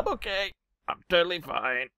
I'm okay. I'm totally fine.